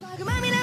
Pag umamin